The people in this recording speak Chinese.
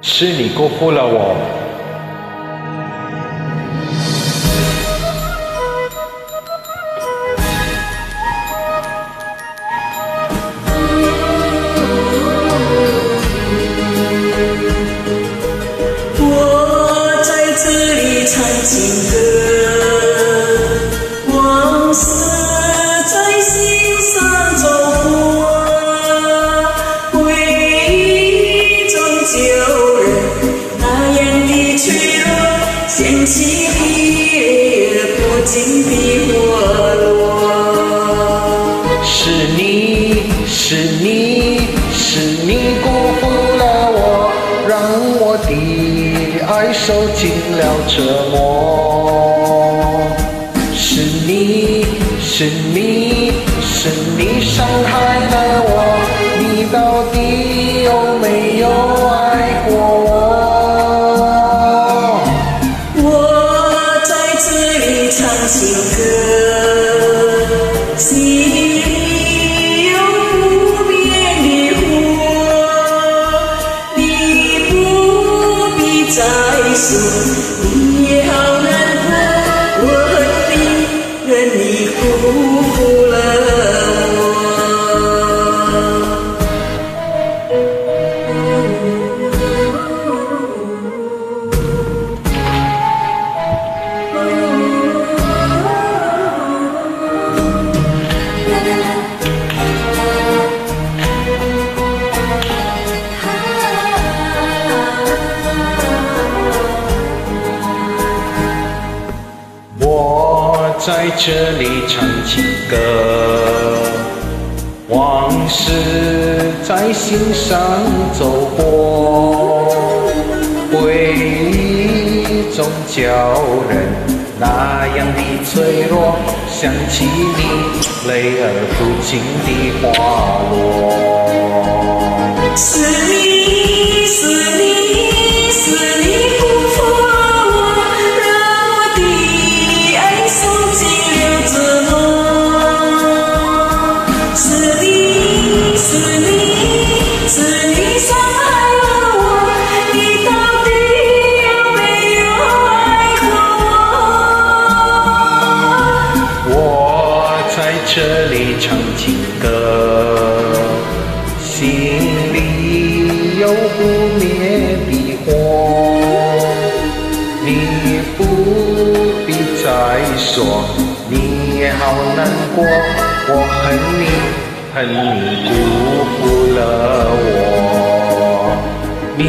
是你辜负了我。想起你不禁的滑落。是你是你是你辜负了我，让我的爱受尽了折磨。是你是你是你伤害了我，你到底有里唱情歌，心里有不变的火，你不必再在这里唱情歌，往事在心上走过，回忆总叫人那样的脆弱，想起你泪儿不禁的滑落。不灭的火，你不必再说，你也好难过，我恨你，恨你辜负了我，你